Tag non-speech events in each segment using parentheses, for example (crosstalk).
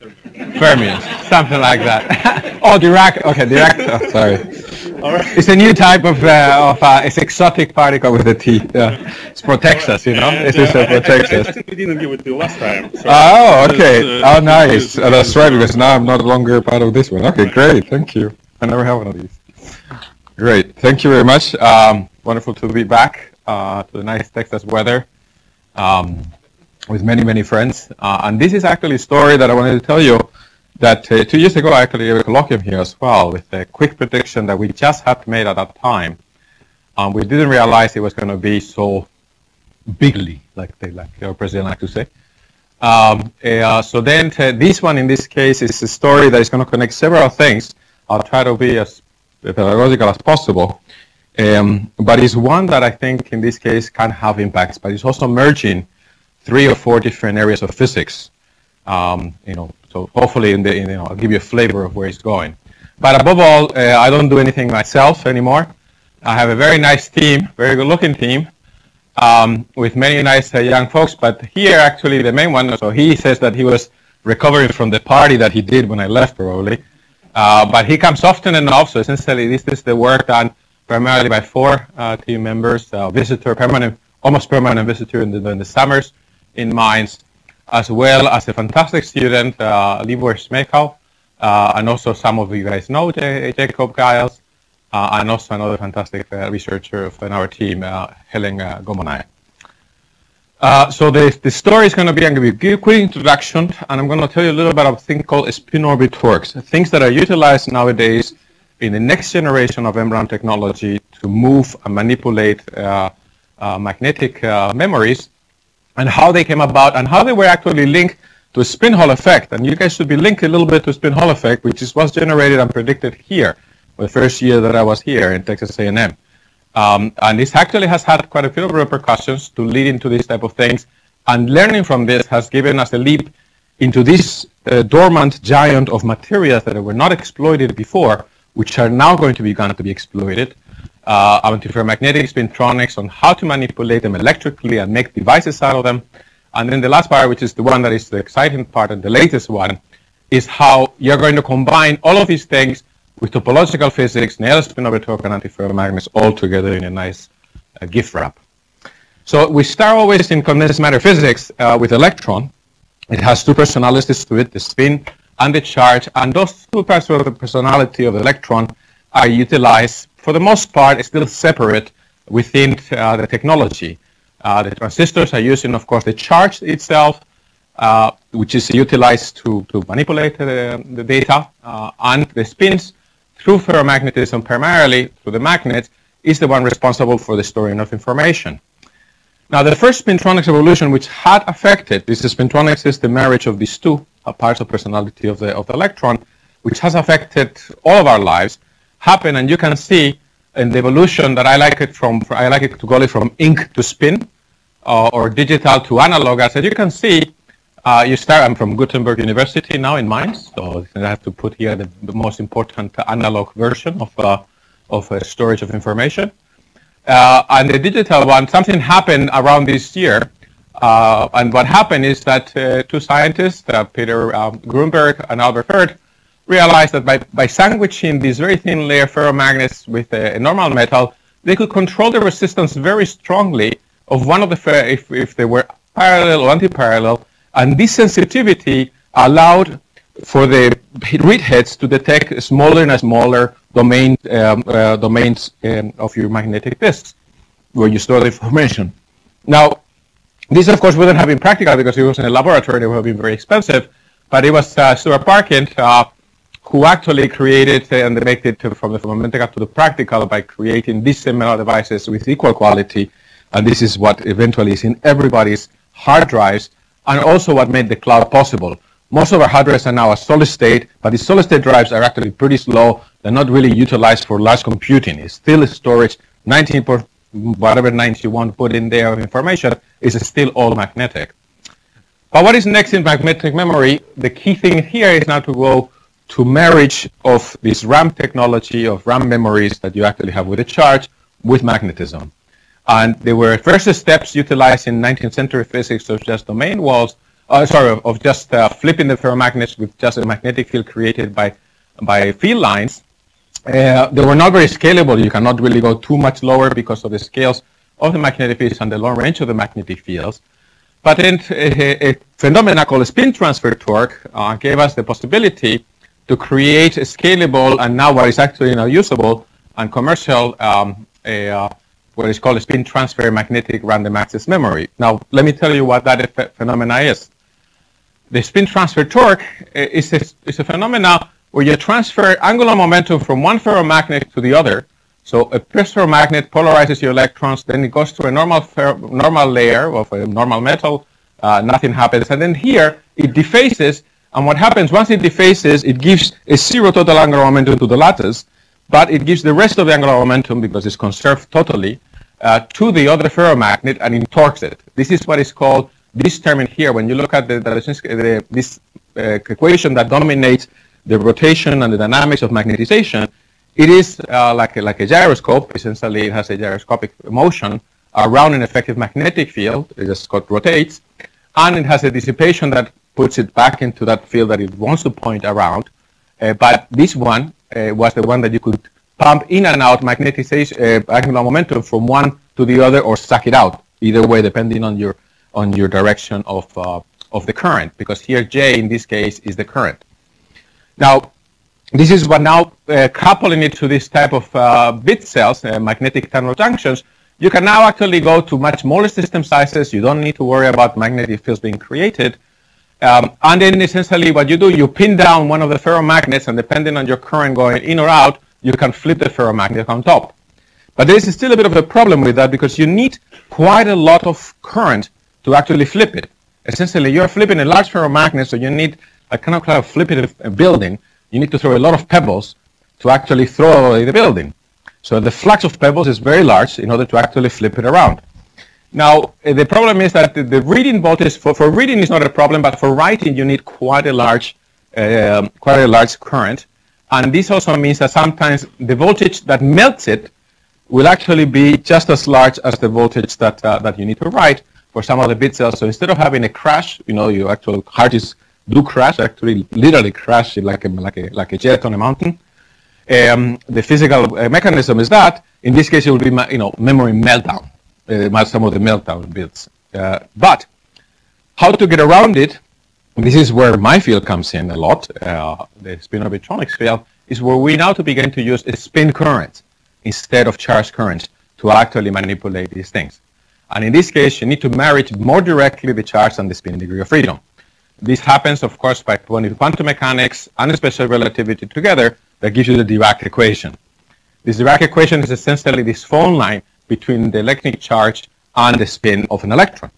Fermions, something like that. (laughs) oh, Dirac. Okay, Dirac. Oh, sorry. All right. It's a new type of uh, of uh, it's exotic particle with the T. Yeah. It protects us, you know. And, it is uh, uh, I- I- I, us. I think we didn't give it to you last time. So Oh, okay. Uh, oh, nice. it's- Oh, that's right, because now I'm not longer part of this one. Okay, great. Thank you. I never have one of these. Great. Thank you very much. Um, wonderful to be back uh, to the nice Texas weather um, with many, many friends. Uh, and this is actually a story that I wanted to tell you that uh, two years ago I actually gave a colloquium here as well with a quick prediction that we just had made at that time. Um, we didn't realize it was going to be so bigly, like they like our president like to say. Um, uh, so then uh, this one in this case is a story that is going to connect several things. I'll try to be as pedagogical as possible. Um, but it's one that I think in this case can have impacts, but it's also merging three or four different areas of physics. Um, you know, so hopefully in the, in, you know, I'll give you a flavor of where it's going. But above all, uh, I don't do anything myself anymore. I have a very nice team, very good looking team, um, with many nice uh, young folks. But here, actually, the main one, so he says that he was recovering from the party that he did when I left, probably. Uh, but he comes often enough, so essentially this is the work done primarily by four uh, team members, uh, visitor, permanent, almost permanent visitor in the, in the summers in Mainz, as well as a fantastic student, uh, Libor Smejkal, uh, and also some of you guys know J- Jacob Giles, uh, and also another fantastic uh, researcher of in our team, uh, Helen uh, Gomonay. Uh, so the, the story is going to be, I'm going to give a quick introduction, and I'm going to tell you a little bit about a thing called spin orbit torques, things that are utilized nowadays in the next generation of MRAM technology to move and manipulate uh, uh, magnetic uh, memories, and how they came about, and how they were actually linked to spin Hall effect. And you guys should be linked a little bit to spin Hall effect, which is was generated and predicted here, the first year that I was here in Texas A&M. Um, and this actually has had quite a few repercussions to lead into these type of things. And learning from this has given us a leap into this uh, dormant giant of materials that were not exploited before, which are now going to be going to be exploited. Uh, antiferromagnetic spintronics on how to manipulate them electrically and make devices out of them. And then the last part, which is the one that is the exciting part and the latest one, is how you're going to combine all of these things with topological physics, Néel spin orbit torque, and antiferromagnets all together in a nice uh, gift wrap. So we start always in condensed matter physics uh, with electron. It has two personalities to it, the spin and the charge, and those two parts of the personality of the electron are utilized, for the most part, is still separate within uh, the technology. Uh, the transistors are using, of course, the charge itself, uh, which is utilized to, to manipulate the, the data, uh, and the spins through ferromagnetism primarily through the magnet, is the one responsible for the storing of information. Now, the first spintronics evolution, which had affected, this is spintronics is the marriage of these two uh, parts of personality of the, of the electron, which has affected all of our lives, happened, and you can see in the evolution that I like it from, I like it to call it from ink to spin, uh, or digital to analog. As you can see, uh, you start, I'm from Gutenberg University now in Mainz, so I have to put here the, the most important analog version of, uh, of uh, storage of information. Uh, and the digital one, something happened around this year. Uh, and what happened is that uh, two scientists, Peter um, Grunberg and Albert Fert, realized that by, by sandwiching these very thin layer ferromagnets with a, a normal metal, they could control the resistance very strongly of one of the, if, if they were parallel or anti-parallel, and this sensitivity allowed for the read heads to detect smaller and smaller domain, um, uh, domains um, of your magnetic disks where you store the information. Now, this of course wouldn't have been practical because it was in a laboratory, it would have been very expensive, but it was uh, Stuart Parkin uh, who actually created and it from the fundamental to the practical by creating these similar devices with equal quality, and this is what eventually is in everybody's hard drives, and also what made the cloud possible. Most of our hard drives are now a solid state, but the solid state drives are actually pretty slow. They're not really utilized for large computing. It's still storage. 19 per, whatever 91 put in there of information is still all magnetic. But what is next in magnetic memory? The key thing here is now to go to marriage of this RAM technology of RAM memories that you actually have with a charge with magnetism. And there were first steps utilized in 19th century physics, such as domain walls, uh, sorry, of, of just uh, flipping the ferromagnets with just a magnetic field created by, by field lines, uh, they were not very scalable. You cannot really go too much lower because of the scales of the magnetic fields and the long range of the magnetic fields. But then a, a phenomena called spin transfer torque uh, gave us the possibility to create a scalable and now what is actually now usable and commercial um, a, uh, what is called a spin transfer magnetic random access memory. Now, let me tell you what that phenomena is. The spin transfer torque uh, is a, is a phenomena where you transfer angular momentum from one ferromagnet to the other so a ferromagnet polarizes your electrons, then it goes to a normal normal layer of a normal metal, uh, nothing happens. And then here, it dephases, and what happens, once it dephases, it gives a zero total angular momentum to the lattice, but it gives the rest of the angular momentum, because it's conserved totally, uh, to the other ferromagnet, and it torques it. This is what is called, this term in here, when you look at the, the, the this uh, equation that dominates the rotation and the dynamics of magnetization, it is uh, like, a, like a gyroscope. Essentially, it has a gyroscopic motion around an effective magnetic field. It just rotates. And it has a dissipation that puts it back into that field that it wants to point around. Uh, but this one uh, was the one that you could pump in and out magnetization, uh, angular momentum from one to the other or suck it out. Either way, depending on your on your direction of uh, of the current, because here J in this case is the current. Now, this is what now uh, coupling it to this type of uh, bit cells, uh, magnetic tunnel junctions, you can now actually go to much smaller system sizes. You don't need to worry about magnetic fields being created. Um, and then essentially what you do, you pin down one of the ferromagnets, and depending on your current going in or out, you can flip the ferromagnet on top. But there is still a bit of a problem with that because you need quite a lot of current to actually flip it. Essentially, you're flipping a large ferromagnet, so you need a kind of, kind of flipping a building you need to throw a lot of pebbles to actually throw away the building. So the flux of pebbles is very large in order to actually flip it around. Now, eh, the problem is that the, reading voltage, for, for reading is not a problem, but for writing you need quite a large, uh, quite a large current. And this also means that sometimes the voltage that melts it will actually be just as large as the voltage that, uh, that you need to write for some of the bit cells. So instead of having a crash, you know, your actual hard disk do crash, actually literally crash like a, like a, like a jet on a mountain. Um, the physical uh, mechanism is that, in this case, it will be you know, memory meltdown, uh, some of the meltdown bits. Uh, but how to get around it, this is where my field comes in a lot, uh, the spin-orbit field, is where we now to begin to use a spin currents instead of charge currents to actually manipulate these things. And in this case, you need to marry more directly the charge and the spin degree of freedom. This happens, of course, by putting quantum mechanics and special relativity together that gives you the Dirac equation. This Dirac equation is essentially this phone line between the electric charge and the spin of an electron.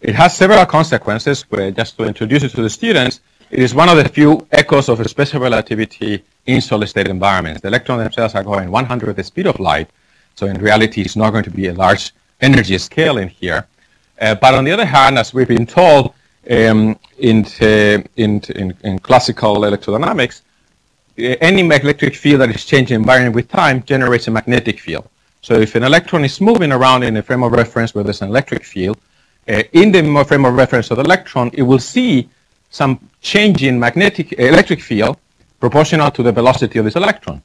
It has several consequences, but just to introduce it to the students, it is one of the few echoes of special relativity in solid-state environments. The electrons themselves are going 100 the speed of light, so in reality it's not going to be a large energy scale in here. Uh, but on the other hand, as we've been told, um, in, in, in, in, classical electrodynamics, any electric field that is changing environment with time generates a magnetic field. So if an electron is moving around in a frame of reference where there's an electric field, uh, in the frame of reference of the electron, it will see some change in magnetic uh, electric field proportional to the velocity of this electron.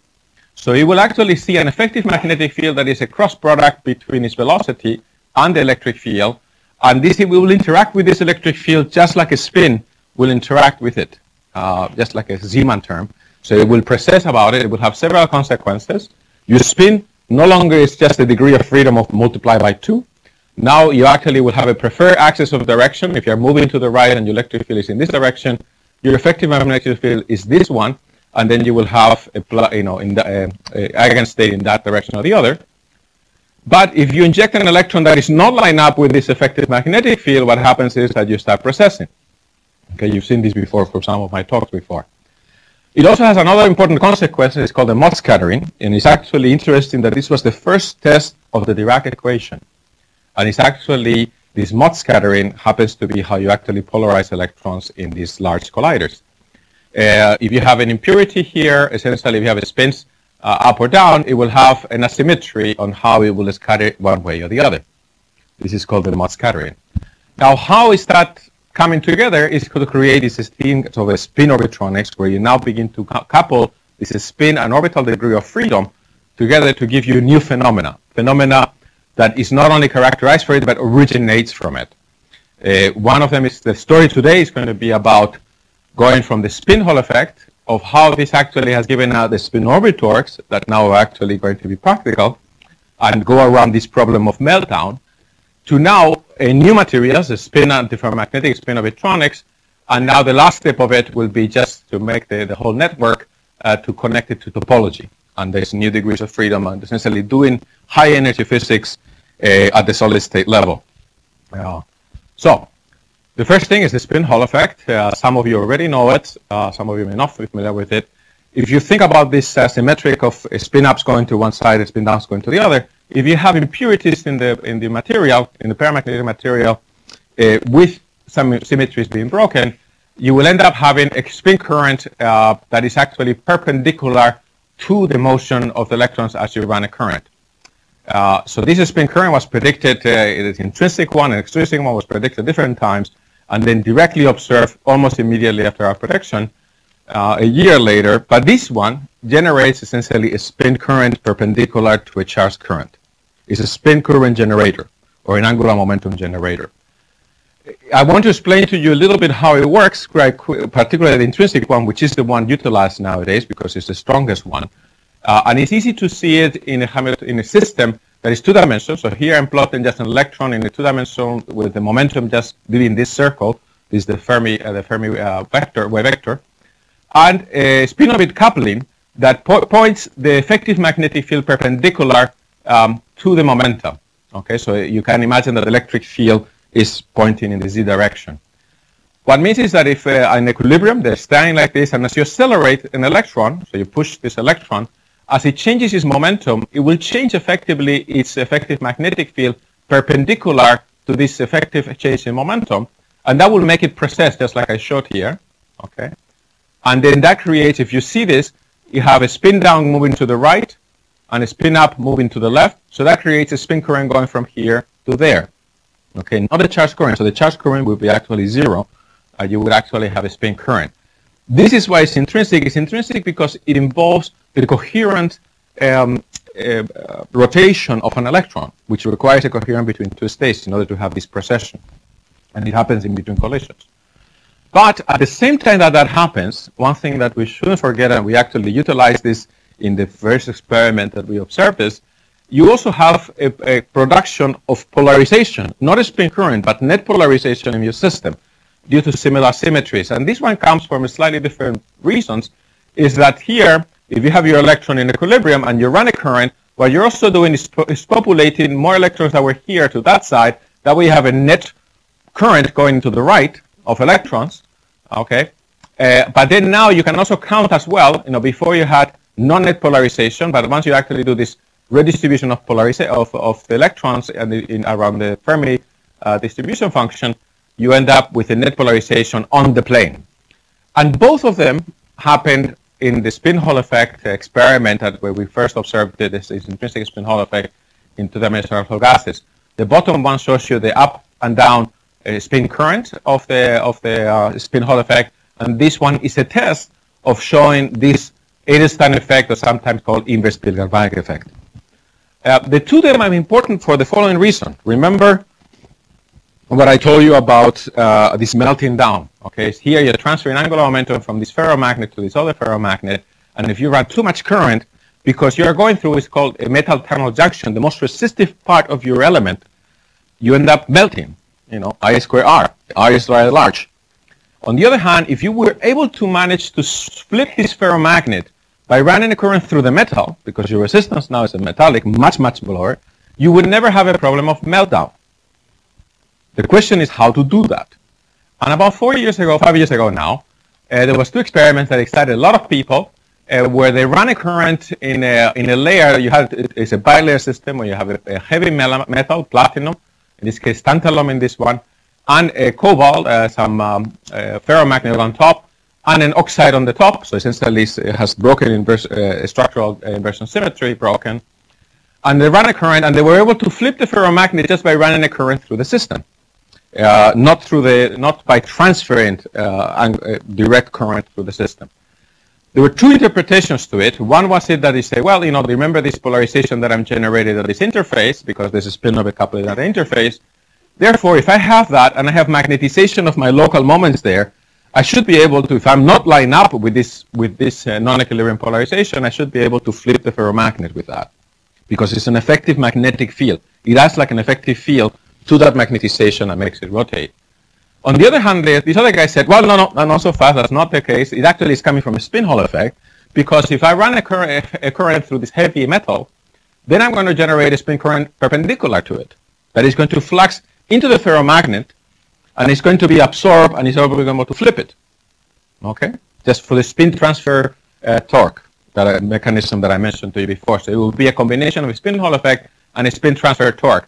So it will actually see an effective magnetic field that is a cross product between its velocity and the electric field and this will interact with this electric field just like a spin will interact with it, uh, just like a Zeeman term. So it will precess about it. It will have several consequences. Your spin no longer is just the degree of freedom of multiply by 2. Now you actually will have a preferred axis of direction. If you're moving to the right and your electric field is in this direction, your effective magnetic field is this one, and then you will have a you know in the uh, eigenstate in that direction or the other. But if you inject an electron that is not lined up with this effective magnetic field, what happens is that you start precessing. Okay, you've seen this before for some of my talks before. It also has another important consequence. It's called the Mott scattering, and it's actually interesting that this was the first test of the Dirac equation. And it's actually, this Mott scattering happens to be how you actually polarize electrons in these large colliders. Uh, if you have an impurity here, essentially if you have a spins uh, up or down, it will have an asymmetry on how it will scatter one way or the other. This is called the Mott scattering. Now, how is that coming together is to create this thing of a spin orbitronics where you now begin to couple this spin and orbital degree of freedom together to give you new phenomena. Phenomena that is not only characterized for it, but originates from it. Uh, one of them is the story today is going to be about going from the spin Hall effect of how this actually has given out the spin orbit torques that now are actually going to be practical and go around this problem of meltdown to now new materials, a spin antiferromagnetic spin of electronics. and now the last step of it will be just to make the, the whole network uh, to connect it to topology. And there's new degrees of freedom and essentially doing high energy physics uh, at the solid state level. So the first thing is the spin Hall effect. Uh, some of you already know it. Uh, some of you may not be familiar with it. If you think about this uh, symmetric of spin ups going to one side and spin downs going to the other, if you have impurities in the in the material, in the paramagnetic material, uh, with some symmetries being broken, you will end up having a spin current uh, that is actually perpendicular to the motion of the electrons as you run a current. Uh, so this spin current was predicted, uh, it is intrinsic one and extrinsic one was predicted different times and then directly observed almost immediately after our prediction uh, a year later. But this one generates essentially a spin current perpendicular to a charge current. It's a spin current generator or an angular momentum generator. I want to explain to you a little bit how it works, particularly the intrinsic one, which is the one utilized nowadays because it's the strongest one. Uh, and it's easy to see it in a, in a system that is two dimensional. So here I'm plotting just an electron in a two dimensional with the momentum just within this circle. This is the Fermi, uh, the Fermi uh, vector, wave vector, and a spin-orbit coupling that po points the effective magnetic field perpendicular um, to the momentum. Okay, so you can imagine that the electric field is pointing in the z direction. What means is that if uh, in equilibrium they're standing like this, and as you accelerate an electron, so you push this electron, as it changes its momentum, it will change effectively its effective magnetic field perpendicular to this effective change in momentum, and that will make it precess, just like I showed here. Okay, and then that creates, if you see this, you have a spin down moving to the right and a spin up moving to the left. So that creates a spin current going from here to there. Okay, not a charge current. So the charge current would be actually zero. Uh, you would actually have a spin current. This is why it's intrinsic. It's intrinsic because it involves the coherent um, uh, rotation of an electron, which requires a coherence between two states in order to have this precession. And it happens in between collisions. But at the same time that that happens, one thing that we shouldn't forget, and we actually utilize this in the first experiment that we observed is, you also have a, a production of polarization, not a spin current, but net polarization in your system due to similar symmetries. And this one comes from slightly different reasons, is that here if you have your electron in equilibrium and you run a current, what you're also doing is, is populating more electrons that were here to that side. That way you have a net current going to the right of electrons. Okay. Uh, but then now you can also count as well, you know, before you had non-net polarization, but once you actually do this redistribution of polarization of, of the electrons in, in around the Fermi uh, distribution function, you end up with a net polarization on the plane. And both of them happened in the spin Hall effect experiment where we first observed this, this intrinsic spin Hall effect in two-dimensional gases, the bottom one shows you the up and down uh, spin current of the of the uh, spin Hall effect, and this one is a test of showing this Edelstein effect, or sometimes called inverse Pilger-Weill effect. Uh, the two of them are important for the following reason. Remember what I told you about uh, this melting down. Okay, here you're transferring angular momentum from this ferromagnet to this other ferromagnet, and if you run too much current, because you're going through what's called a metal terminal junction, the most resistive part of your element, you end up melting. You know, I square R. R is very large. On the other hand, if you were able to manage to split this ferromagnet by running a current through the metal, because your resistance now is a metallic, much, much lower, you would never have a problem of meltdown. The question is how to do that. And about four years ago, five years ago now, uh, there was two experiments that excited a lot of people uh, where they ran a current in a, in a layer. You have it's a bilayer system where you have a, a heavy metal, platinum, in this case tantalum in this one, and a cobalt, uh, some um, uh, ferromagnet on top, and an oxide on the top. So essentially it has broken inverse, uh, structural inversion symmetry broken. And they ran a current, and they were able to flip the ferromagnet just by running a current through the system. uh, not through the, not by transferring uh, uh, direct current through the system. There were two interpretations to it. One was it that they say, well, you know, remember this polarization that I'm generated at this interface because there's a spin-orbit coupling at the interface. Therefore, if I have that and I have magnetization of my local moments there, I should be able to, if I'm not lined up with this with this uh, non-equilibrium polarization, I should be able to flip the ferromagnet with that because it's an effective magnetic field. It acts like an effective field to that magnetization and makes it rotate. On the other hand, this other guy said, well, no, no, not so fast. That's not the case. It actually is coming from a spin Hall effect because if I run a current, a current through this heavy metal, then I'm going to generate a spin current perpendicular to it that is going to flux into the ferromagnet and it's going to be absorbed and it's able to flip it. Okay? Just for the spin transfer uh, torque that uh, mechanism that I mentioned to you before. So it will be a combination of a spin Hall effect and a spin transfer torque.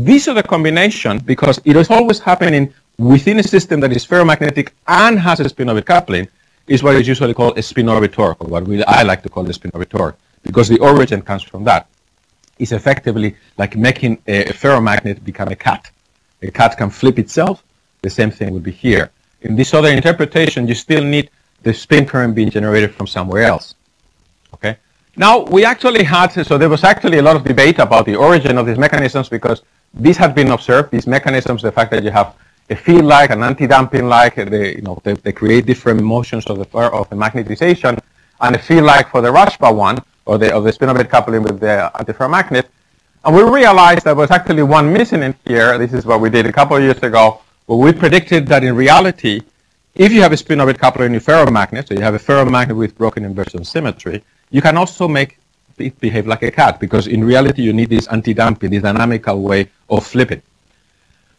These are the combination because it is always happening within a system that is ferromagnetic and has a spin-orbit coupling is what is usually called a spin-orbit torque, or what we, I like to call the spin-orbit torque, because the origin comes from that. It's effectively like making a ferromagnet become a cat. A cat can flip itself. The same thing would be here. In this other interpretation, you still need the spin current being generated from somewhere else. Okay. Now we actually had so there was actually a lot of debate about the origin of these mechanisms because these had been observed. These mechanisms, the fact that you have a field like, an anti-damping like, uh, they, you know, they, they, create different motions of the, of the magnetization, and a field like for the Rashba one, or the, of the spin-orbit coupling with the antiferromagnet. And we realized there was actually one missing in here. This is what we did a couple of years ago, where we predicted that in reality, if you have a spin-orbit coupling in your ferromagnet, so you have a ferromagnet with broken inversion symmetry, you can also make it behave like a cat, because in reality you need this anti-damping, this dynamical way of flipping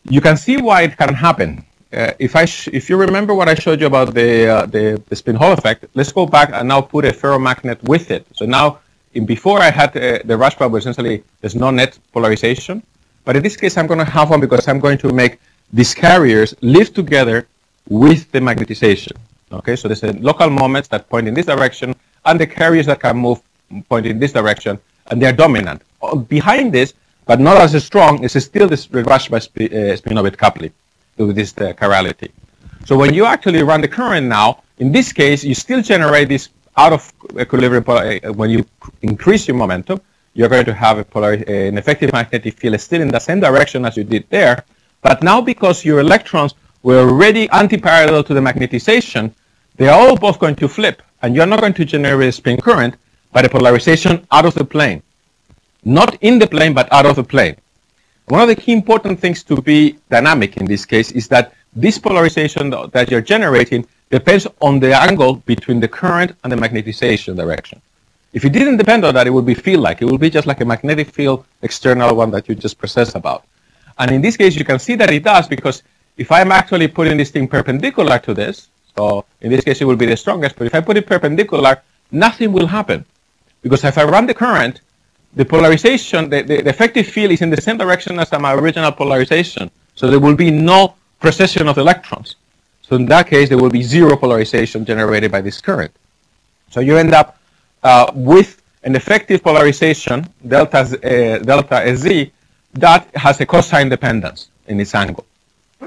you can see why it can happen. Uh, if I if you remember what I showed you about the, uh, the, the spin Hall effect, let's go back and now put a ferromagnet with it. So now, in, before I had uh, the Rashba, essentially there's no net polarization, but in this case I'm going to have one because I'm going to make these carriers live together with the magnetization. Okay, so there's a local moments that point in this direction, and the carriers that can move point in this direction, and they're dominant. Uh, behind this, but not as strong, it's still this Rashba uh, spin-orbit coupling with this uh, chirality. So when you actually run the current now, in this case, you still generate this out of equilibrium. Uh, when you increase your momentum, you're going to have a polar, an effective magnetic field still in the same direction as you did there. But now because your electrons were already anti-parallel to the magnetization, they are all both going to flip. And you're not going to generate a spin current, but a polarization out of the plane not in the plane, but out of the plane. One of the key important things to be dynamic in this case is that this polarization that you're generating depends on the angle between the current and the magnetization direction. If it didn't depend on that, it would be field-like. It would be just like a magnetic field external one that you just precess about. And in this case, you can see that it does because if I'm actually putting this thing perpendicular to this, so in this case it will be the strongest, but if I put it perpendicular, nothing will happen. Because if I run the current, the polarization, the, the, the, effective field is in the same direction as my original polarization. So there will be no precession of electrons. So in that case, there will be zero polarization generated by this current. So you end up uh, with an effective polarization, delta, uh, delta Z, that has a cosine dependence in its angle,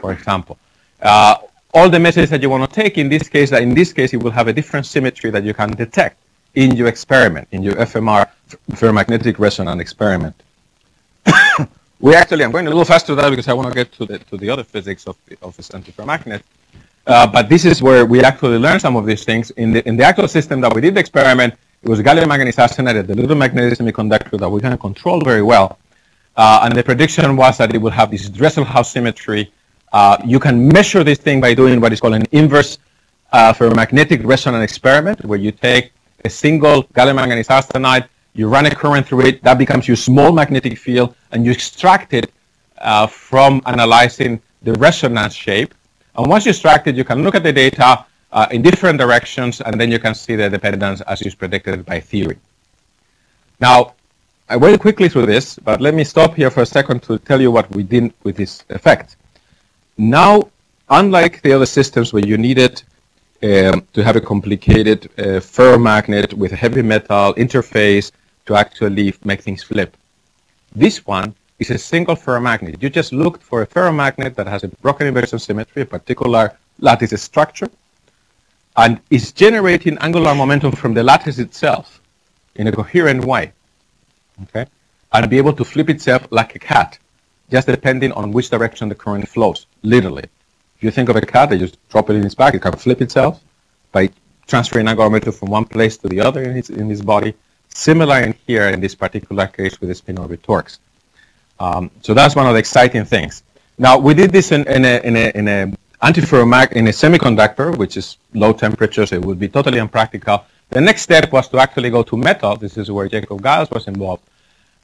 for example. Uh, all the messages that you want to take in this case, that in this case, it will have a different symmetry that you can detect in your experiment, in your FMR ferromagnetic resonance experiment. (coughs) we actually, I'm going a little faster there because I want to get to the, to the other physics of, of this antiferromagnet. Uh, but this is where we actually learned some of these things. In the, in the actual system that we did the experiment, it was gallium manganese arsenide, the little magnetic semiconductor that we can control very well. Uh, and the prediction was that it would have this Dresselhaus symmetry. Uh, you can measure this thing by doing what is called an inverse uh, ferromagnetic resonance experiment, where you take a single gallium manganese arsenide you run a current through it, that becomes your small magnetic field, and you extract it uh, from analyzing the resonance shape. And once you extract it, you can look at the data uh, in different directions, and then you can see the dependence as is predicted by theory. Now, I went quickly through this, but let me stop here for a second to tell you what we did with this effect. Now, unlike the other systems where you needed um, to have a complicated uh, ferromagnet with a heavy metal interface to actually make things flip. This one is a single ferromagnet. You just looked for a ferromagnet that has a broken inversion symmetry, a particular lattice structure, and is generating angular momentum from the lattice itself in a coherent way. Okay? And be able to flip itself like a cat, just depending on which direction the current flows, literally. If you think of a cat, they just drop it in its back, it can flip itself by transferring momentum from one place to the other in its, in its body. Similar in here in this particular case with the spin orbit torques. Um, so that's one of the exciting things. Now we did this in, in a, in a, in a antiferromag in a semiconductor, which is low temperatures. It would be totally impractical. The next step was to actually go to metal. This is where Jacob Giles was involved.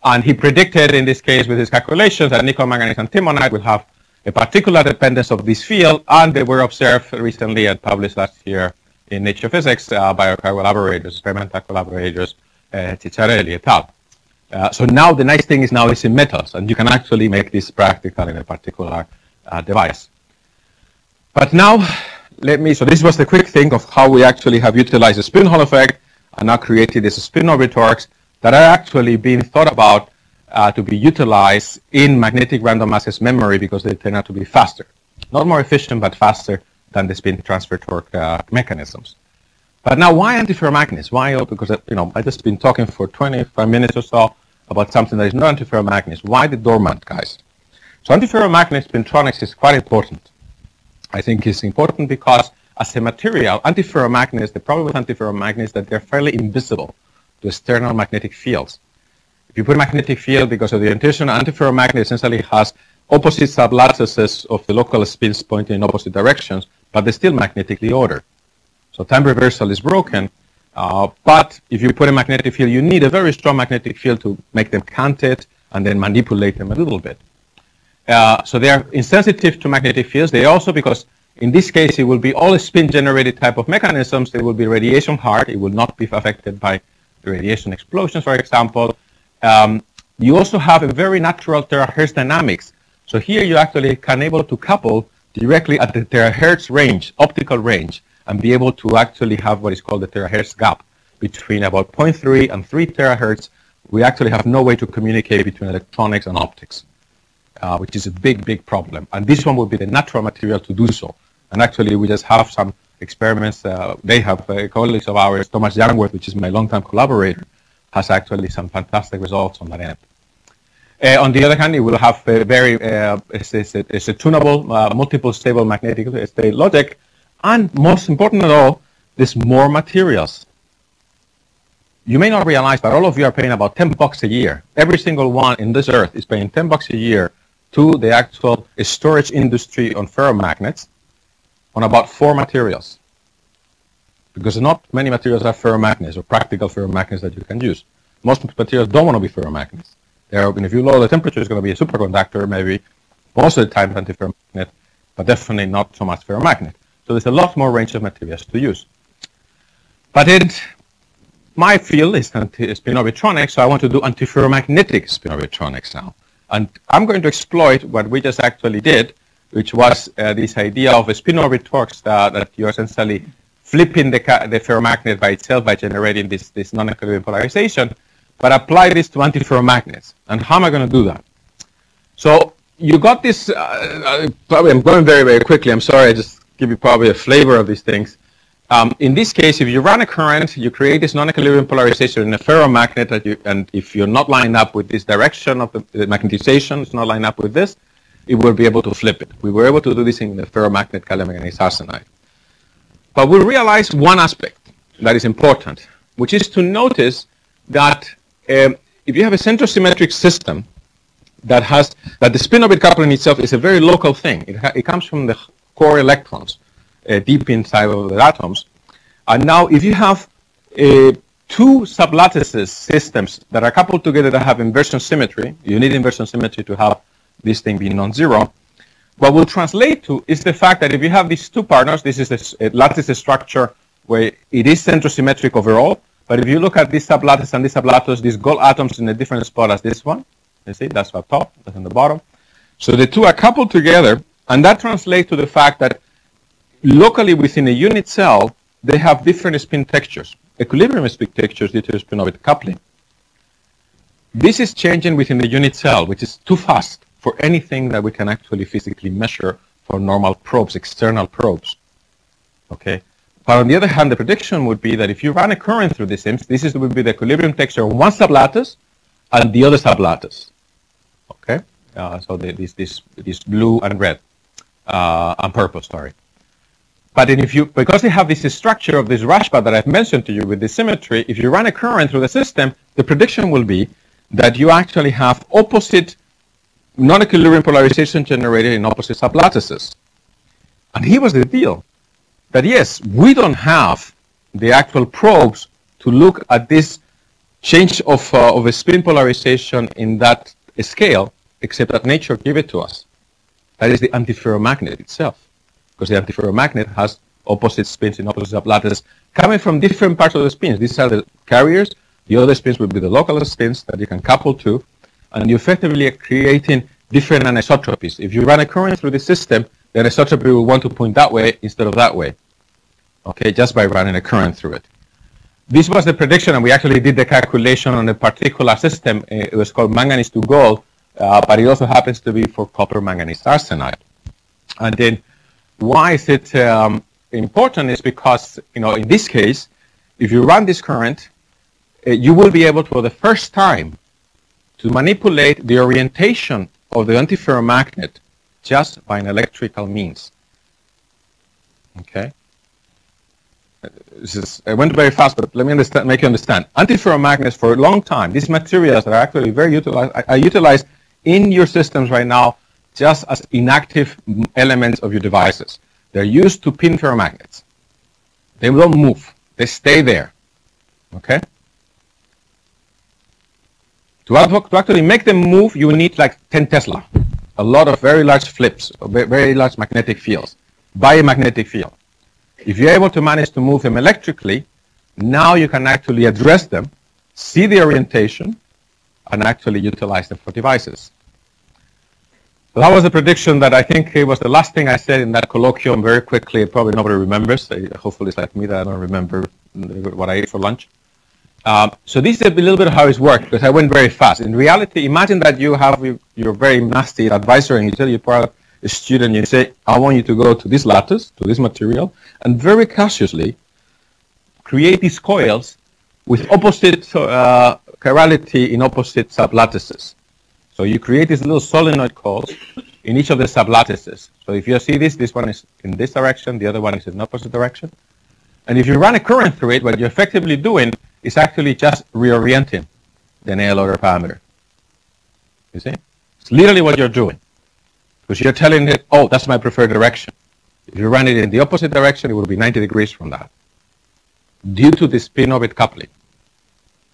And he predicted in this case with his calculations that nickel, manganese, antimonide will have a particular dependence of this field, and they were observed recently and published last year in Nature Physics uh, by our collaborators, experimental collaborators, uh, Ciccarelli et al. Uh, so now the nice thing is now it's in metals, and you can actually make this practical in a particular uh, device. But now, let me, so this was the quick thing of how we actually have utilized the spin Hall effect and now created these spin orbit torques that are actually being thought about uh, to be utilized in magnetic random access memory because they turn out to be faster. Not more efficient, but faster than the spin transfer torque uh, mechanisms. But now, why antiferromagnets? Why? Oh, because you know I just been talking for 25 minutes or so about something that is not antiferromagnets. Why the dormant guys? So antiferromagnets spintronics is quite important. I think it's important because as a material, antiferromagnets, the problem with antiferromagnets is that they're fairly invisible to external magnetic fields. If you put a magnetic field because of the orientation, antiferromagnet essentially has opposite sublattices of the local spins pointing in opposite directions, but they're still magnetically ordered. So time reversal is broken, uh, but if you put a magnetic field, you need a very strong magnetic field to make them canted and then manipulate them a little bit. Uh, so they are insensitive to magnetic fields. They also, because in this case, it will be all spin-generated type of mechanisms. They will be radiation hard. It will not be affected by radiation explosions, for example. Um, you also have a very natural terahertz dynamics. So here you actually can able to couple directly at the terahertz range, optical range, and be able to actually have what is called the terahertz gap between about 0.3 and 3 terahertz. We actually have no way to communicate between electronics and optics, uh, which is a big, big problem. And this one would be the natural material to do so. And actually, we just have some experiments. Uh, they have uh, colleagues of ours, Thomas Jungwirth, which is my longtime collaborator, has actually some fantastic results on that end. Uh, on the other hand, it will have a very, uh, it's, it's, a, it's, a, tunable, uh, multiple stable magnetic state logic, and most important of all, there's more materials. You may not realize, but all of you are paying about 10 bucks a year. Every single one in this earth is paying 10 bucks a year to the actual storage industry on ferromagnets on about four materials. Because not many materials are ferromagnets or practical ferromagnets that you can use. Most materials don't want to be ferromagnets. They're, if you lower the temperature, it's going to be a superconductor, maybe most of the time antiferromagnet, but definitely not so much ferromagnet. So there's a lot more range of materials to use. But in my field is spin-orbitronics, so I want to do antiferromagnetic spin-orbitronics now. And I'm going to exploit what we just actually did, which was uh, this idea of a spin-orbit torques that, that you're essentially flipping the, the ferromagnet by itself by generating this, this non-equilibrium polarization, but apply this to antiferromagnets. And how am I going to do that? So you got this, uh, uh, probably I'm going very, very quickly. I'm sorry, I just give you probably a flavor of these things. Um, in this case, if you run a current, you create this non-equilibrium polarization in a ferromagnet, that you, and if you're not lined up with this direction of the, the magnetization, it's not lined up with this, it will be able to flip it. We were able to do this in the ferromagnet gallium manganese arsenide. But we realized one aspect that is important, which is to notice that um, if you have a centrosymmetric system that has that the spin orbit coupling itself is a very local thing. It, it comes from the core electrons deep inside of the atoms. And now, if you have uh, two sublattices systems that are coupled together that have inversion symmetry, you need inversion symmetry to have this thing be non-zero. What will translate to is the fact that if you have these two partners, this is a, lattice structure where it is centrosymmetric overall, but if you look at this sublattice and this sublattice, these gold atoms in a different spot as this one, you see, that's up top, that's on the bottom. So the two are coupled together, and that translates to the fact that locally within a unit cell, they have different spin textures. Equilibrium spin textures due to spin orbit coupling. this is changing within the unit cell, which is too fast for anything that we can actually physically measure for normal probes, external probes. Okay. But on the other hand, the prediction would be that if you run a current through this IMS, this is, would be the equilibrium texture of one sublattice and the other sublattice. Okay. Uh, so the, this, this, this blue and red uh, and purple, sorry. But if you, because they have this structure of this Rashba that I've mentioned to you with the symmetry, if you run a current through the system, the prediction will be that you actually have opposite non-equilibrium polarization generated in opposite sublattices. And here was the deal, that yes, we don't have the actual probes to look at this change of, uh, of a spin polarization in that scale, except that nature gave it to us. That is the antiferromagnet itself because the antiferromagnet has opposite spins in opposite sublattices coming from different parts of the spins. These are the carriers. The other spins will be the local spins that you can couple to, and you effectively are creating different anisotropies. If you run a current through the system, the anisotropy will want to point that way instead of that way. Okay, just by running a current through it. This was the prediction, and we actually did the calculation on a particular system. It was called manganese to gold, uh, but it also happens to be for copper manganese arsenide. And then why is it um, important is because, you know, in this case, if you run this current, uh, you will be able to, for the first time, to manipulate the orientation of the antiferromagnet just by an electrical means. Okay? This is, I went very fast, but let me understand, make you understand. Antiferromagnets for a long time, these materials that are actually very utilized, are utilized in your systems right now just as inactive elements of your devices. They're used to pin ferromagnets. They don't move. They stay there. Okay? To, to actually make them move, you need like 10 Tesla. A lot of very large flips, very large magnetic fields, biomagnetic field. If you're able to manage to move them electrically, now you can actually address them, see the orientation, and actually utilize them for devices. That was a prediction that I think it was the last thing I said in that colloquium very quickly. Probably nobody remembers. Hopefully it's like me that I don't remember what I ate for lunch. Um, so this is a little bit of how it's worked because I went very fast. In reality, imagine that you have your very nasty advisor and you tell your a student, you say, I want you to go to this lattice, to this material, and very cautiously create these coils with opposite uh, chirality in opposite sublattices. So you create these little solenoid coils in each of the sublattices. So if you see this, this one is in this direction, the other one is in the opposite direction. And if you run a current through it, what you're effectively doing is actually just reorienting the Néel order parameter. You see? It's literally what you're doing. Because you're telling it, oh, that's my preferred direction. If you run it in the opposite direction, it will be 90 degrees from that. Due to the spin-orbit coupling.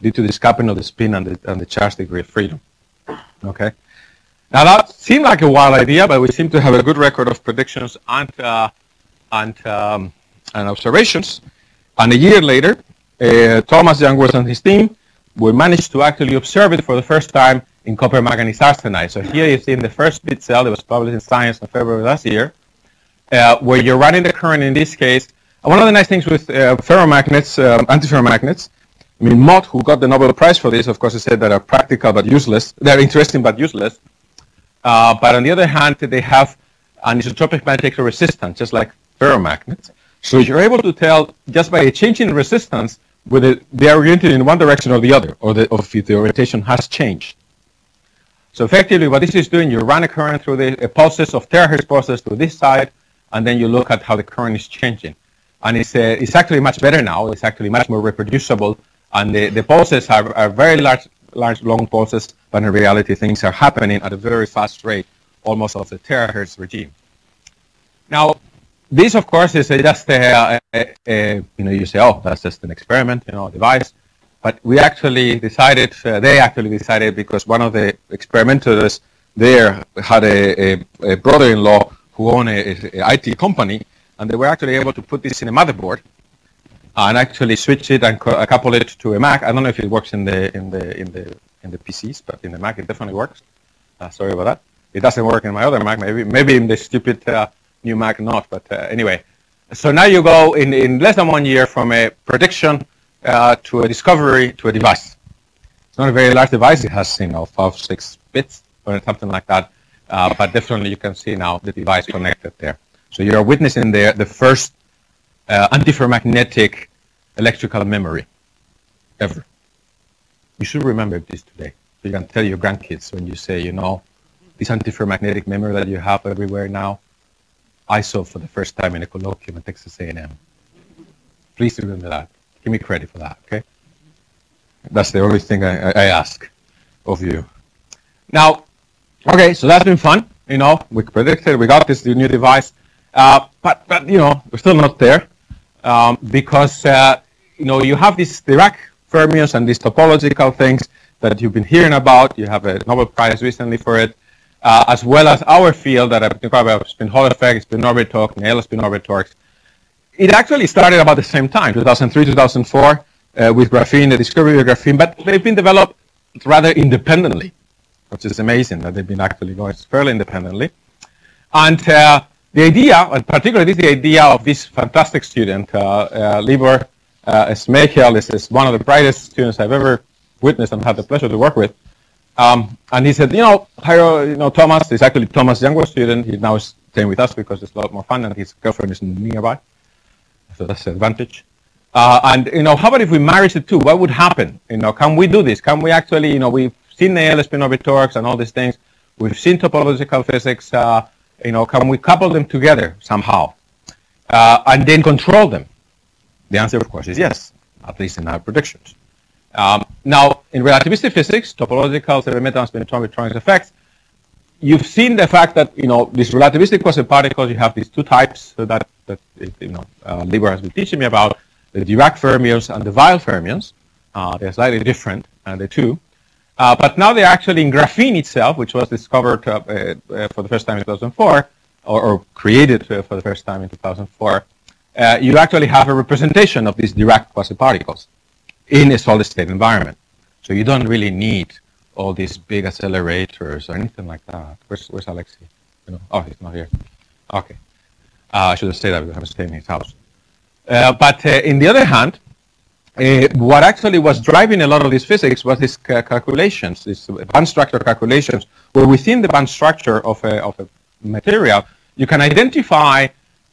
Due to this coupling of the spin and the, and the charge degree of freedom. Okay. Now that seemed like a wild idea, but we seem to have a good record of predictions and uh, and um, and observations. And a year later, uh, Thomas Jungwirth and his team we managed to actually observe it for the first time in copper manganese arsenide. So here you see in the first bit cell that was published in Science in February last year, uh, where you're running the current in this case. And one of the nice things with uh, ferromagnets, um, antiferromagnets, I mean, Mott, who got the Nobel Prize for this, of course, he said that are practical but useless. They're interesting but useless. Uh, but on the other hand, they have an isotropic magnetic resistance, just like ferromagnets. So you're able to tell just by a change in resistance whether they are oriented in one direction or the other, or, the, or if the orientation has changed. So effectively, what this is doing, you run a current through the pulses of terahertz pulses to this side, and then you look at how the current is changing. And it's, uh, it's actually much better now. It's actually much more reproducible and the, the pulses are, are very large, large, long pulses, but in reality, things are happening at a very fast rate, almost of the terahertz regime. Now, this, of course, is just a, a, a, you know, you say, oh, that's just an experiment, you know, a device. But we actually decided, uh, they actually decided because one of the experimenters there had a, a brother-in-law who owned a, IT company, and they were actually able to put this in a motherboard and actually switch it and couple it to a Mac. I don't know if it works in the in the in the in the PCs, but in the Mac it definitely works. Uh, sorry about that. It doesn't work in my other Mac. Maybe maybe in the stupid uh, new Mac not. But uh, anyway, so now you go in in less than one year from a prediction uh, to a discovery to a device. It's not a very large device. It has, you know, five, six bits or something like that. Uh, but definitely you can see now the device connected there. So you're witnessing there the first uh, antiferromagnetic electrical memory ever. You should remember this today. You can tell your grandkids when you say, you know, this antiferromagnetic memory that you have everywhere now, I saw for the first time in a colloquium at Texas A&M. Please remember that. Give me credit for that, okay? That's the only thing I, I ask of you. Now, okay, so that's been fun. You know, we predicted, we got this new device, uh, but, but, you know, we're still not there um, because, uh, you know, you have these Dirac fermions and these topological things that you've been hearing about. You have a Nobel Prize recently for it, uh, as well as our field that I've been talking about, spin Hall effect, spin orbit torque, Néel spin orbit torques. It actually started about the same time, 2003, 2004, uh, with graphene, the discovery of graphene, but they've been developed rather independently, which is amazing that they've been actually going fairly independently. And uh, the idea, and particularly this is the idea of this fantastic student, uh, uh, Libor uh, is, is one of the brightest students I've ever witnessed and had the pleasure to work with. Um, and he said, you know, you know, Thomas is actually Thomas' younger student. He now is staying with us because it's a lot more fun and his girlfriend is nearby. So that's the advantage. Uh, and, you know, how about if we marry the two? What would happen? You know, can we do this? Can we actually, you know, we've seen the LS spin orbit torques and all these things. We've seen topological physics. Uh, you know, can we couple them together somehow uh, and then control them? The answer, of course, is yes, at least in our predictions. Um, now, in relativistic physics, topological spin spintronic effects, you've seen the fact that you know these relativistic quasi-particles. You have these two types that that you know uh, has been teaching me about: the Dirac fermions and the Weyl fermions. Uh, they're slightly different, uh, the two. Uh, but now they're actually in graphene itself, which was discovered uh, uh, for the first time in 2004, or, or created for the first time in 2004. you actually have a representation of these Dirac quasi-particles in a solid state environment. So you don't really need all these big accelerators or anything like that. Where's, where's Alexi? You know, oh, he's not here. Okay. Uh, I should have said that because I'm staying in his house. Uh, but uh, in the other hand, uh, what actually was driving a lot of this physics was these calculations, these band structure calculations, where within the band structure of a, of a material, you can identify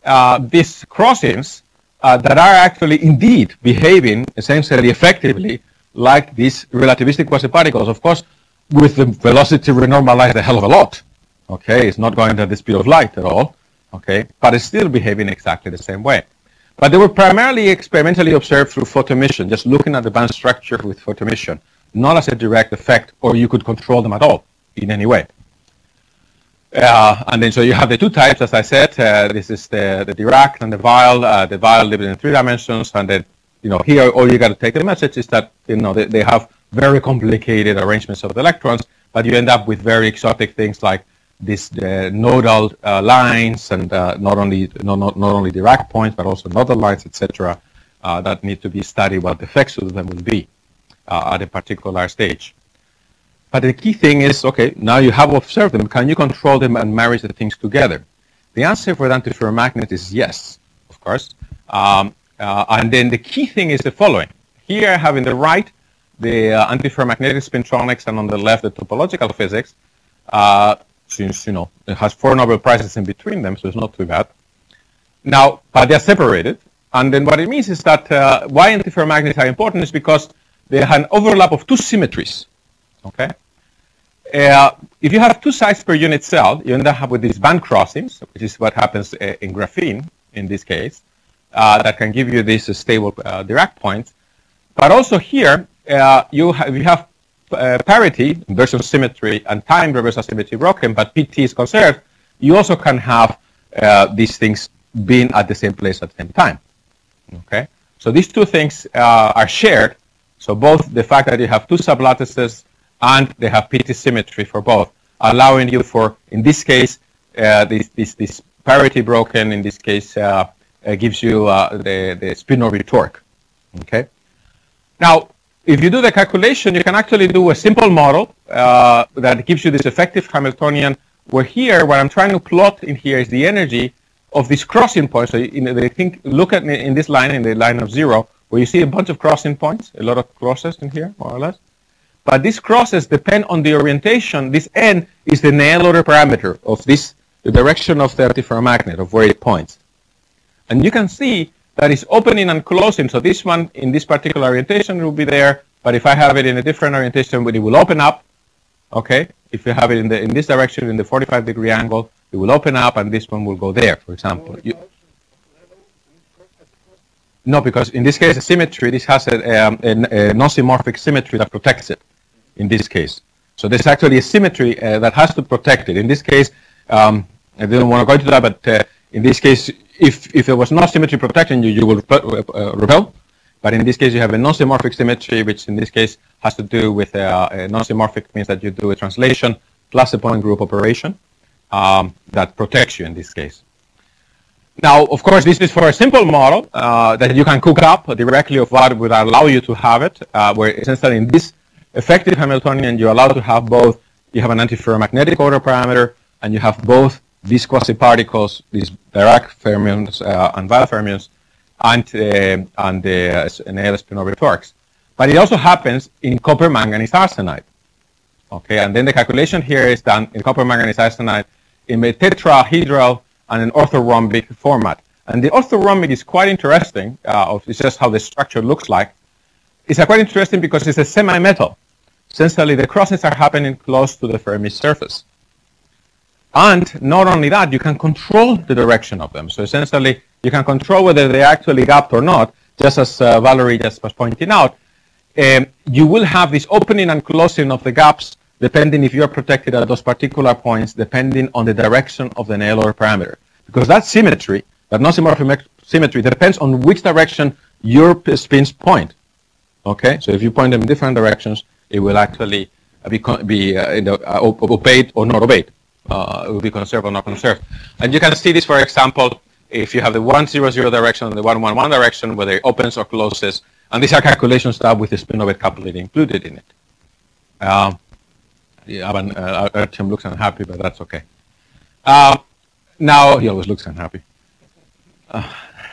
uh, these crossings uh, that are actually indeed behaving essentially effectively like these relativistic quasi-particles. Of course, with the velocity renormalized a hell of a lot. Okay, it's not going at the speed of light at all. Okay, but it's still behaving exactly the same way. But they were primarily experimentally observed through photoemission, just looking at the band structure with photoemission, not as a direct effect, or you could control them at all in any way. Uh, and then so you have the two types, as I said. Uh, this is the, the Dirac and the Weyl. Uh, the Weyl living in three dimensions, and then you know here all you got to take the message is that you know they, they have very complicated arrangements of the electrons, but you end up with very exotic things like these nodal uh, lines and uh, not only not, not, only Dirac points but also nodal lines, etc. Uh, that need to be studied what the effects of them will be at a particular stage. But the key thing is, okay, now you have observed them. Can you control them and marry the things together? The answer for the antiferromagnet is yes, of course. Um, uh, and then the key thing is the following. Here I have in the right the uh, antiferromagnetic spintronics and on the left the topological physics. Uh, since, you know, it has four Nobel Prizes in between them, so it's not too bad. Now, but they're separated. And then what it means is that uh, why antiferromagnets are important is because they have an overlap of two symmetries. Okay? Uh, if you have two sides per unit cell, you end up with these band crossings, which is what happens uh, in graphene in this case, uh, that can give you these stable uh, Dirac points. But also here, uh, you, have, you have uh, parity, inversion symmetry, and time reversal symmetry broken, but PT is conserved, you also can have these things being at the same place at the same time. Okay? So these two things are shared. So both the fact that you have two sublattices and they have PT symmetry for both, allowing you for, in this case, uh, this, this, this parity broken, in this case, uh, uh, gives you uh, the, the spin orbit torque. Okay. Now, if you do the calculation, you can actually do a simple model uh, that gives you this effective Hamiltonian, where here, what I'm trying to plot in here is the energy of these crossing points. So you know, they think, look at me in this line, in the line of zero, where you see a bunch of crossing points, a lot of crosses in here, more or less. but these crosses depend on the orientation. This n is the Néel order parameter of this, the direction of the antiferromagnet, of where it points. And you can see that it's opening and closing. So this one in this particular orientation will be there, but if I have it in a different orientation, it will open up. Okay, if you have it in the in this direction in the 45 degree angle, it will open up, and this one will go there, for example. You, no, because in this case, a symmetry, this has a, um, a, a non-symmetric symmetry that protects it in this case. So there's actually a symmetry uh, that has to protect it. In this case, um, I didn't want to go into that, but uh, in this case, if, if there was no symmetry protecting you, you will uh, repel. But in this case, you have a non-symmetric symmetry, which in this case has to do with uh, a non-symmetric means that you do a translation plus a point group operation um, that protects you in this case. Now, of course, this is for a simple model uh, that you can cook up directly of what would allow you to have it, uh, where essentially in this effective Hamiltonian, you're allowed to have both. You have an antiferromagnetic order parameter, and you have both these quasi-particles, these Dirac fermions uh, and Weyl fermions, and, uh, and the uh, spin-orbit torques. But it also happens in copper manganese arsenide. Okay, and then the calculation here is done in copper manganese arsenide in a tetrahedral and an orthorhombic format. And the orthorhombic is quite interesting. Uh, it's just how the structure looks like. It's quite interesting because it's a semi-metal. Essentially, the crossings are happening close to the Fermi surface. And not only that, you can control the direction of them. So essentially, you can control whether they actually gapped or not, just as uh, Valerie just was pointing out. Um, you will have this opening and closing of the gaps depending if you're protected at those particular points, depending on the direction of the order parameter. Because that symmetry, that non-symmetric symmetry, depends on which direction your spins point. Okay, so if you point them in different directions, it will actually be, be uh, you know, uh, obeyed or not obeyed. Uh, it will be conserved or not conserved. And you can see this, for example, if you have the 1, 0, 0 direction and the 1, 1, 1 direction, whether it opens or closes. And these are calculations done with the spin-orbit couplet included in it. Um, yeah, uh, looks unhappy, but that's okay. Uh, now, he always looks unhappy. Uh,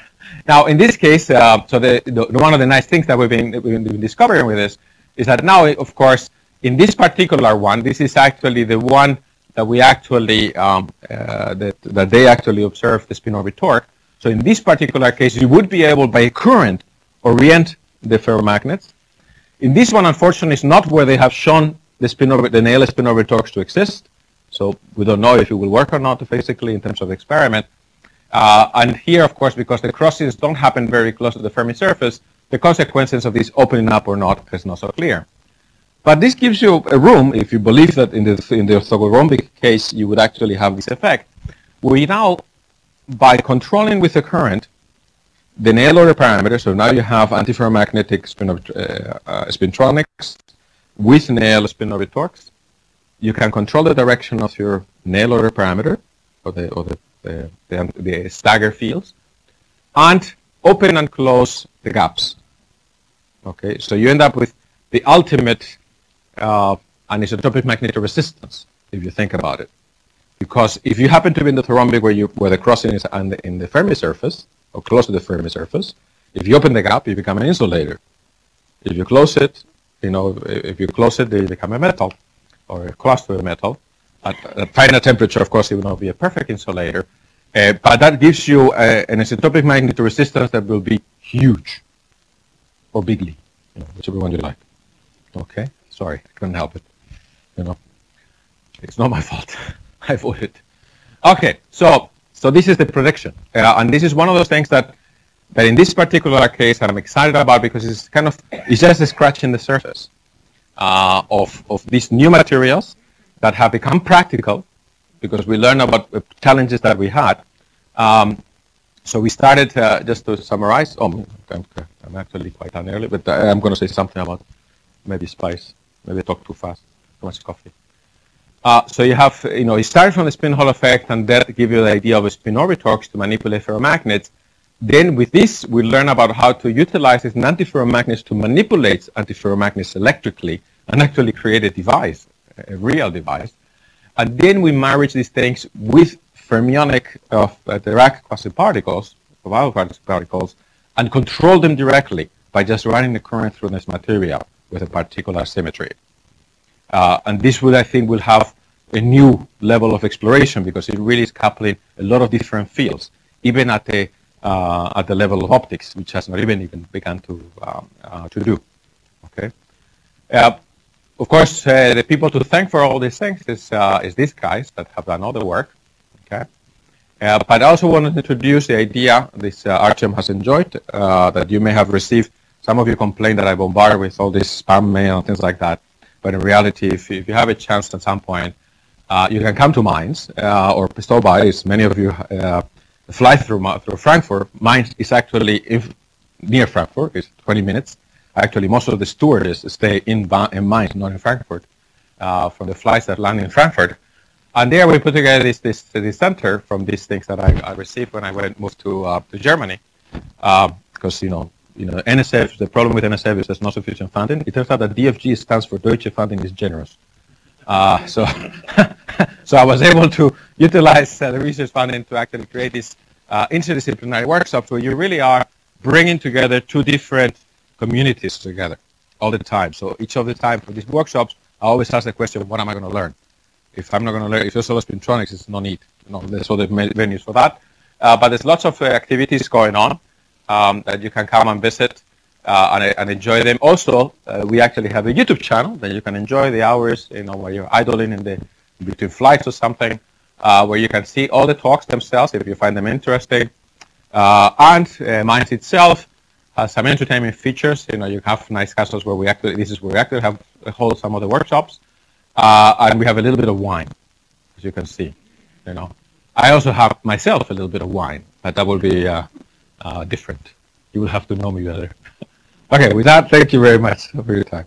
(laughs) now, in this case, uh, so the, the, one of the nice things that we've been, we've been discovering with this is that now, of course, in this particular one, this is actually the one that we actually, um, uh, that, that they actually observe the spin orbit torque. So in this particular case, you would be able, by current, orient the ferromagnets. In this one, unfortunately, is not where they have shown the spin orbit, the Néel spin orbit torques to exist. So we don't know if it will work or not, basically, in terms of experiment. Uh, and here, of course, because the crossings don't happen very close to the Fermi surface, the consequences of this opening up or not is not so clear. But this gives you a room, if you believe that in the, in the orthorhombic case you would actually have this effect, we now, by controlling with the current, the Néel order parameter, so now you have antiferromagnetic spin uh, uh, spintronics with Néel spin orbit torques. You can control the direction of your Néel order parameter, or the, or the, the, the, the stagger fields, and open and close the gaps. Okay, so you end up with the ultimate uh, anisotropic magnetoresistance, if you think about it. Because if you happen to be in the rhombic where, you, where the crossing is the, in the Fermi surface, or close to the Fermi surface, if you open the gap, you become an insulator. If you close it, you know, if you close it, they become a metal, or close to a metal. At, a finer temperature, of course, it will not be a perfect insulator, uh, but that gives you uh, an isotopic magnetoresistance that will be huge, or bigly, you know, whichever one you like. Okay. Sorry, I couldn't help it. You know, it's not my fault. (laughs) I voted. Okay, so so this is the prediction, uh, and this is one of those things that that in this particular case I'm excited about because it's kind of it's just a scratching the surface uh, of of these new materials that have become practical because we learned about the challenges that we had. Um, so we started uh, just to summarize. Oh, I'm, I'm actually quite done early, but uh, I'm going to say something about maybe spice. Maybe I talk too fast. Too much coffee. Uh, so you have, you know, you start from the spin Hall effect, and that give you the idea of a spin orbit torques to manipulate ferromagnets. Then with this, we learn about how to utilize these antiferromagnets to manipulate antiferromagnets electrically and actually create a device, a real device. And then we marry these things with fermionic of uh, Dirac quasi-particles, of particles, and control them directly by just running the current through this material with a particular symmetry. Uh, and this will, I think, will have a new level of exploration because it really is coupling a lot of different fields, even at the uh, at the level of optics, which has not even even begun to um, uh, to do. Okay. Uh, of course, uh, the people to thank for all these things is uh, is these guys that have done all the work. Okay. Uh, but I also want to introduce the idea this Artyom has enjoyed that you may have received. Some of you complain that I bombard with all this spam mail and things like that. But in reality, if, if you have a chance at some point, uh, you can come to Mainz uh, or stop. As many of you uh, fly through, through Frankfurt. Mainz is actually if, near Frankfurt. It's 20 minutes. Actually, most of the stewardess stay in, in Mainz, not in Frankfurt, uh, from the flights that land in Frankfurt. And there we put together this, this, this center from these things that I, I received when I went moved to, uh, to Germany. because, uh, you know, you know, NSF, the problem with NSF is there's not sufficient funding. It turns out that DFG stands for Deutsche Funding is Generous. Uh, so, (laughs) so I was able to utilize uh, the research funding to actually create this uh, interdisciplinary workshops where you really are bringing together two different communities together all the time. So each of the time for these workshops, I always ask the question, what am I going to learn? If I'm not going to learn, if there's all spintronics, it's no need. You know, there's other venues for that. Uh, but there's lots of uh, activities going on um, that you can come and visit uh, and, and, enjoy them. Also, uh, we actually have a YouTube channel that you can enjoy the hours, you know, where you're idling in the between flights or something, uh, where you can see all the talks themselves if you find them interesting. Uh, and uh, Mainz itself has some entertainment features. You know, you have nice castles where we actually, this is where we actually have hold some of the workshops, uh, and we have a little bit of wine, as you can see. You know, I also have myself a little bit of wine, but that will be uh, different. You will have to know me better. (laughs) okay, with that, thank you very much for your time.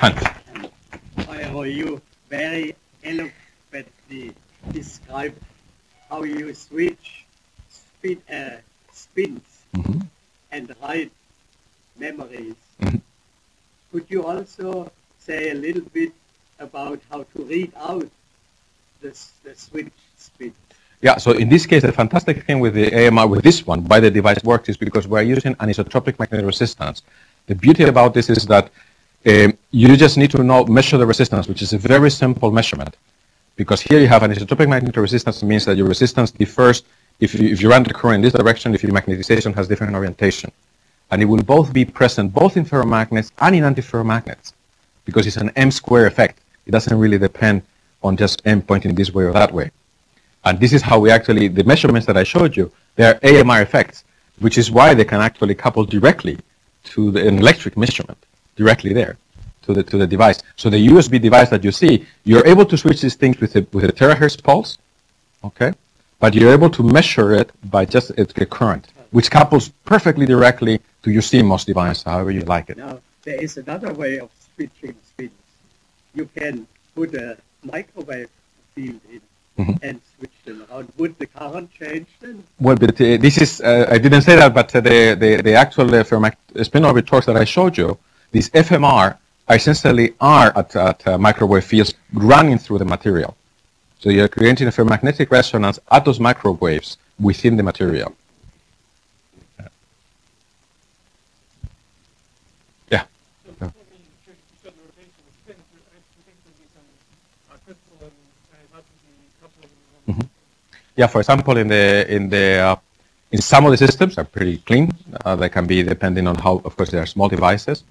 Hans. How you very eloquently describe how you switch spin, uh, spins mm-hmm. and write memories. Mm-hmm. Could you also say a little bit about how to read out the, the switch spins? Yeah, so in this case, the fantastic thing with the AMR, with this one, by the device works, is because we're using anisotropic magnetic resistance. The beauty about this is that um, you just need to know measure the resistance, which is a very simple measurement. Because here you have anisotropic magnetic resistance, means that your resistance differs if you, if you run the current in this direction, if your magnetization has different orientation. And it will both be present both in ferromagnets and in antiferromagnets, because it's an M square effect. It doesn't really depend on just M pointing this way or that way. And this is how we actually, the measurements that I showed you, they are AMR effects, which is why they can actually couple directly to the, an electric measurement, directly there to the, to the device. So the USB device that you see, you're able to switch these things with a, with a terahertz pulse, okay? But you're able to measure it by just a, current, which couples perfectly directly to your CMOS device, however you like it. Now, there is another way of switching spins. You can put a microwave field in mm-hmm. and switch them around. Would the current change then? Well, but uh, this is, uh, I didn't say that, but uh, the, the, the actual uh, spin orbit torques that I showed you, these FMR essentially are at, at uh, microwave fields running through the material. So you're creating a ferromagnetic resonance at those microwaves within the material. Yeah, for example, in the in the uh, in some of the systems are pretty clean. Uh, they can be depending on how, of course, they are small devices.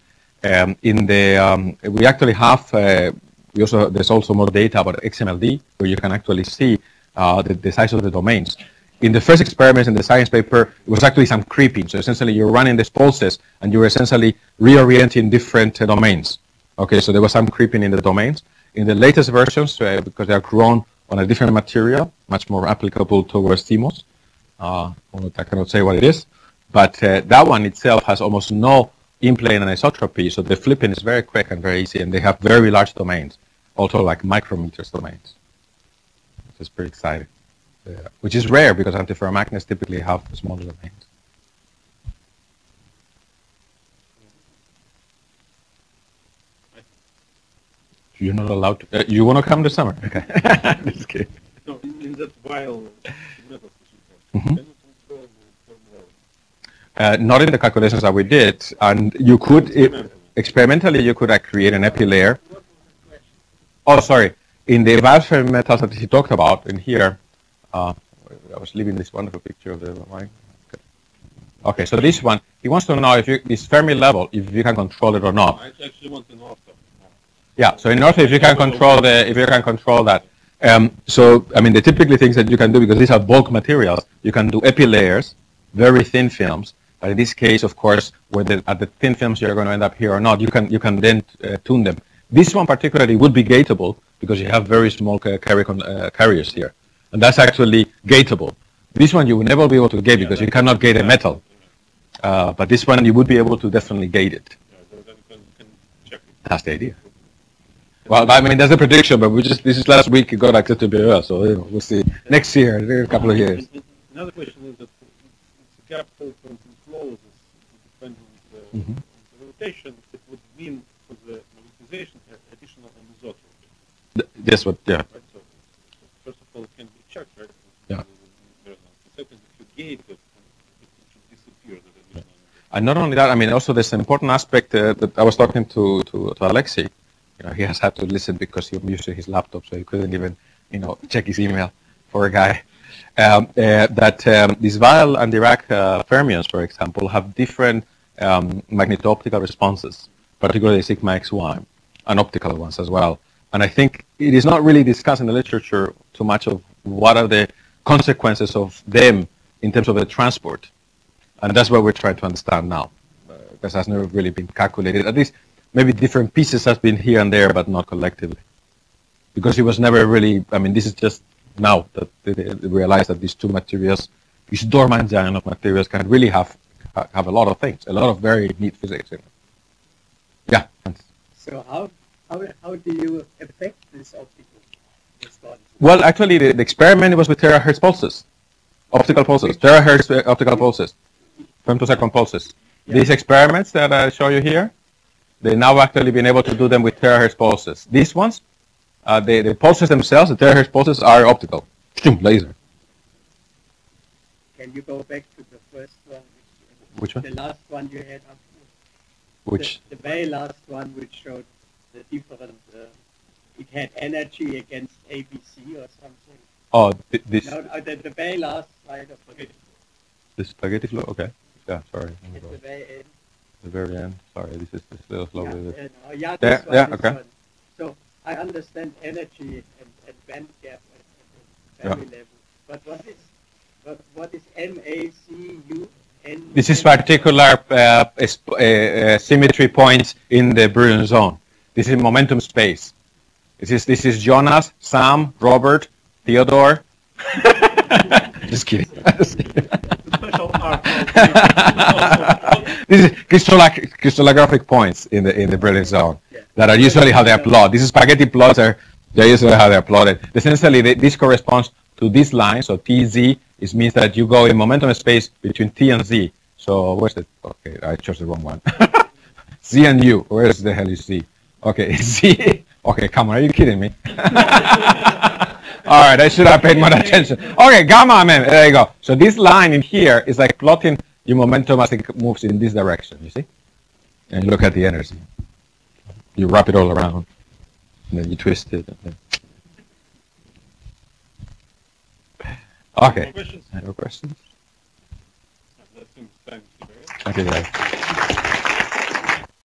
Um, in the um, we actually have uh, we also there's also more data about XMLD where you can actually see the, the size of the domains. In the first experiments in the science paper, it was actually some creeping. So essentially, you're running these pulses and you're essentially reorienting different uh, domains. Okay, so there was some creeping in the domains. In the latest versions, uh, because they are grown on a different material, much more applicable towards CMOS. Uh, I cannot say what it is, but uh, that one itself has almost no in-plane anisotropy, so the flipping is very quick and very easy, and they have very large domains, also like micrometers domains. which is pretty exciting, yeah. which is rare because antiferromagnets typically have smaller domains. You're not allowed to. Uh, you want to come this summer? Okay. (laughs) Just kidding. No, in that while. Mm-hmm. Uh, not in the calculations that we did, and you could it, experimentally you could uh, create an epi layer. Oh, sorry. In the advanced metals that he talked about in here, uh, I was leaving this wonderful picture of the wine. Okay. okay, so this one, he wants to know if you, this Fermi level, if you can control it or not. I actually want to know. Yeah, so in order if you can control the, if you can control that. Um, so, I mean, the typically things that you can do, because these are bulk materials, you can do epi layers, very thin films. But in this case, of course, whether at the thin films you're going to end up here or not, you can, you can then uh, tune them. This one particularly would be gateable because you have very small carry uh, carriers here. And that's actually gateable. This one you will never be able to gate because you cannot gate a metal. Uh, but this one you would be able to definitely gate it. That's the idea. Well, I mean, that's a prediction, but we just this is last week it got access to BOL, so you know, we'll see next year, a couple of years. Another question is that a capital from flows is depending on the, mm-hmm. the rotation, it would mean for the magnetization additional anisotropy. That's what, yeah. Right? So, first of all, it can be checked, right? Yeah. Second, if you gate it, it should disappear. And not only that, I mean, also there's an important aspect uh, that I was talking to, to, to Alexei know, (laughs) he has had to listen because he was using his laptop, so he couldn't even, you know, check his email for a guy. Um, uh, that um, these Weyl and Dirac uh, fermions, for example, have different um, magneto-optical responses, particularly sigma xy, and optical ones as well. And I think it is not really discussed in the literature too much of what are the consequences of them in terms of the transport. And that's what we're trying to understand now, uh, has never really been calculated. At least maybe different pieces have been here and there, but not collectively. Because it was never really, I mean, this is just now that they, they realize that these two materials, these dormant giant of materials can really have have a lot of things, a lot of very neat physics in it. Yeah. So how, how, how do you affect this optical response? Well, actually, the, the experiment was with terahertz pulses, optical pulses, terahertz uh, optical pulses, femtosecond pulses. Yeah. These experiments that I show you here, they now actually been able to do them with terahertz pulses. These ones, uh, the, the pulses themselves, the terahertz pulses are optical, laser. Can you go back to the first one? Which, which one? The last one you had up. Which? The, the very last one which showed the different, uh, it had energy against ABC or something. Oh, th this. No, no the, the very last slide of spaghetti. The spaghetti flow? Okay. Yeah, sorry. At the very end the very end. Sorry, this is this little slow. Yeah, with it. Uh, yeah, yeah, one, yeah okay. One. So I understand energy and, and band gap at, at yeah. level, but what is what, what is MACU? This is particular uh, uh, uh, symmetry points in the Brillouin zone. This is momentum space. This is this is Jonas, Sam, Robert, Theodore. (laughs) Just kidding. (laughs) (laughs) this is crystallographic points in the in the Brillouin zone yeah. that are usually how they are plotted. These spaghetti plots are they usually how they are plotted. Essentially, they, this corresponds to this line. So TZ is means that you go in momentum space between T and Z. So where's the? Okay, I chose the wrong one. (laughs) Z and U. Where's the hell is Z? Okay, (laughs) Z. Okay, come on, are you kidding me? All right, I should have paid more attention. Okay, gamma, man. There you go. So this line in here is like plotting your momentum as it moves in this direction, you see? And you look at the energy. You wrap it all around, and then you twist it. Okay. More questions? Any questions? Okay, guys.